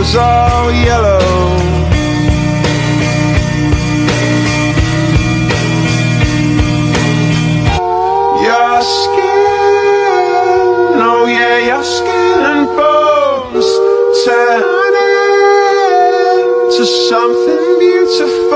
was all yellow. Your skin, oh yeah, your skin and bones turn into something beautiful.